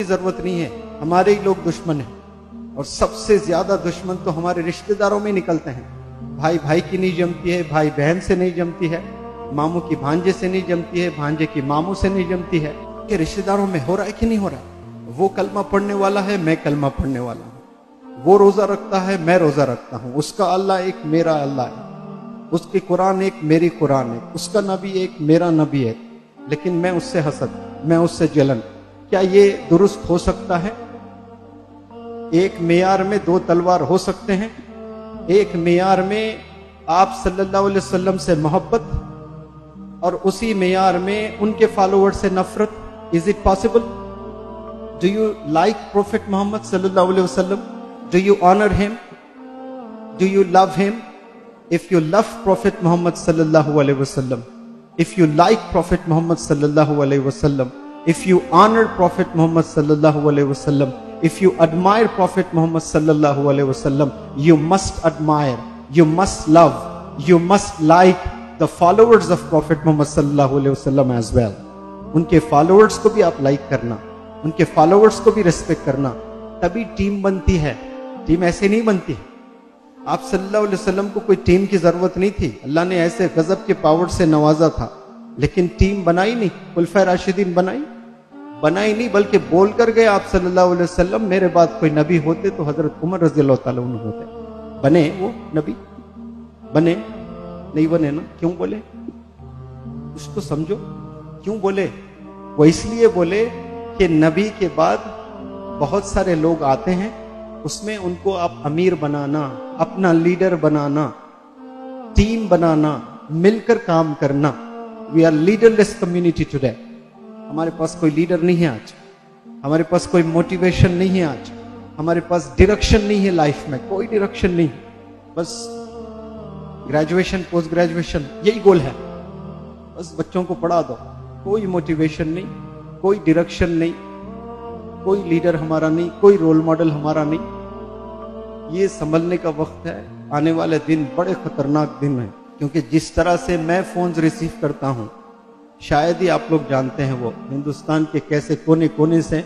की ज़रूरत नहीं है। हमारे ही लोग दुश्मन हैं। और सबसे ज़्यादा दुश्मन तो हमारे रिश्तेदारों में निकलते हैं। भाई भाई की नहीं जमती है, भाई बहन से नहीं जमती है, मामू की भांजे से नहीं जमती है, भांजे की मामू से नहीं जमती है। ये रिश्तेदारों में हो रहा है कि नहीं हो रहा वो कलमा पढ़ने वाला है, मैं कलमा पढ़ने वाला हूँ। वो रोजा रखता है, मैं रोजा रखता हूँ। उसका अल्लाह एक मेरा अल्लाह है। उसकी कुरान एक मेरी कुरान है। उसका नबी एक मेरा नबी है। लेकिन मैं उससे हसद, मैं उससे जलन। क्या ये दुरुस्त हो सकता है? एक मेयार में दो तलवार हो सकते हैं। एक मेयार में आप सल्लल्लाहु अलैहि वसल्लम से मोहब्बत और उसी मेयार में उनके फॉलोअर से नफरत। Is it possible do you like prophet Muhammad सल्लल्लाहु अलैहि वसल्लम? Do you honour him do you love him if you love prophet Muhammad सल्लल्लाहु अलैहि वसल्लम if you like prophet Muhammad सल्लल्लाहु अलैहि वसल्लम if you honor Prophet Muhammad sallallahu alaihi wasallam, if you admire Prophet Muhammad sallallahu alaihi wasallam, you must admire, you must love, you must like the followers of Prophet Muhammad sallallahu alaihi wasallam as well. उनके followers को भी आप like करना उनके followers को भी respect करना तभी टीम बनती है टीम ऐसे नहीं बनती है आप सल्लल्लाहु अलैहि वसल्लम को कोई टीम की ज़रूरत नहीं थी अल्लाह ने ऐसे गजब के पावर से नवाजा था लेकिन टीम बनाई नहीं उल्फा राशिदीन बनाई बनाई नहीं, बल्कि बोल कर गए आप सल्लल्लाहु अलैहि वसल्लम, मेरे बाद कोई नबी होते तो हज़रत उमर रज़ी अल्लाह होते। बने वो नबी? बने? नहीं बने ना? क्यों बोले? तो समझो। क्यों बोले? वो इसलिए बोले कि नबी के बाद बहुत सारे लोग आते हैं, उसमें उनको आप अमीर बनाना, अपना लीडर बनाना, टीम बनाना, मिलकर काम करना। We are leaderless community today हमारे पास कोई लीडर नहीं है आज। हमारे पास कोई मोटिवेशन नहीं है आज। हमारे पास डायरेक्शन नहीं है लाइफ में। कोई डायरेक्शन नहीं। बस ग्रेजुएशन पोस्ट ग्रेजुएशन यही गोल है। बस बच्चों को पढ़ा दो। कोई मोटिवेशन नहीं, कोई डायरेक्शन नहीं, कोई लीडर हमारा नहीं, कोई रोल मॉडल हमारा नहीं। ये संभलने का वक्त है। आने वाले दिन बड़े खतरनाक दिन है, क्योंकि जिस तरह से मैं फ़ोन रिसीव करता हूँ शायद ही आप लोग जानते हैं वो, हिंदुस्तान के कैसे कोने कोने से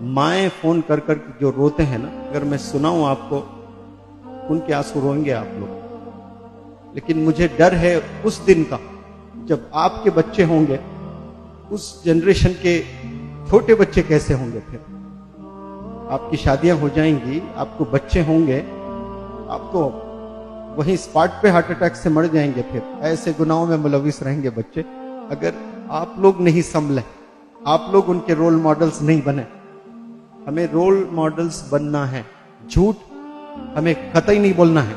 माए फ़ोन कर कर जो रोते हैं ना, अगर मैं सुनाऊं आपको, उनके आँसू रोएँगे आप लोग। लेकिन मुझे डर है उस दिन का, जब आपके बच्चे होंगे, उस जनरेशन के छोटे बच्चे कैसे होंगे फिर? आपकी शादियाँ हो जाएँगी, आपको बच्चे होंगे, आपको वहीं स्पॉट पे हार्ट अटैक से मर जाएँगे फिर। ऐसे गुनाहों में मुलविस रहेंगे बच्चे। अगर आप लोग नहीं संभले, आप लोग उनके रोल मॉडल्स नहीं बने। हमें रोल मॉडल्स बनना है। झूठ हमें कतई नहीं बोलना है।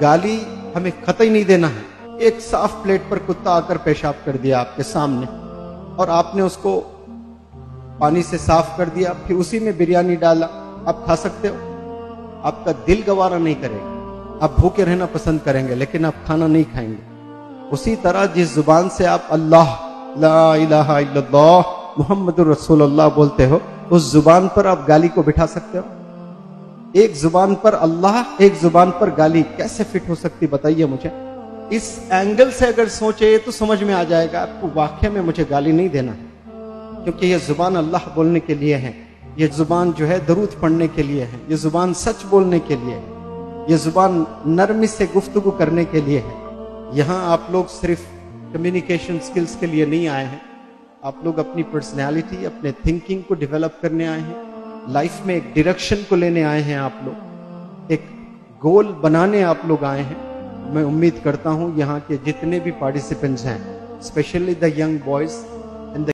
गाली हमें कतई नहीं देना है। एक साफ़ प्लेट पर कुत्ता आकर पेशाब कर दिया आपके सामने और आपने उसको पानी से साफ़ कर दिया, फिर उसी में बिरयानी डाला। आप खा सकते हो। आपका दिल गवारा नहीं करेगा। आप भूखे रहना पसंद करेंगे, लेकिन आप खाना नहीं खाएँगे। उसी तरह जिस ज़ुबान से आप अल्लाह मोहम्मद रसूलुल्लाह बोलते हो, उस ज़ुबान पर आप गाली को बिठा सकते हो? एक ज़ुबान पर अल्लाह, एक ज़ुबान पर गाली कैसे फिट हो सकती बताइए मुझे? इस एंगल से अगर सोचे तो समझ में आ जाएगा, आपको वाक्य में मुझे गाली नहीं देना है। क्योंकि ये ज़ुबान अल्लाह बोलने के लिए है। ये ज़ुबान जो है दरूद पढ़ने के लिए है। ये ज़ुबान सच बोलने के लिए है। ये ज़ुबान नरमी से गुफ्तगु करने के लिए है। यहाँ आप लोग सिर्फ़ कम्युनिकेशन स्किल्स के लिए नहीं आए हैं। आप लोग अपनी पर्सनैलिटी अपने थिंकिंग को डेवलप करने आए हैं। लाइफ में एक डायरेक्शन को लेने आए हैं आप लोग। एक गोल बनाने आप लोग आए हैं। मैं उम्मीद करता हूँ यहाँ के जितने भी पार्टिसिपेंट्स हैं स्पेशली द यंग बॉयज़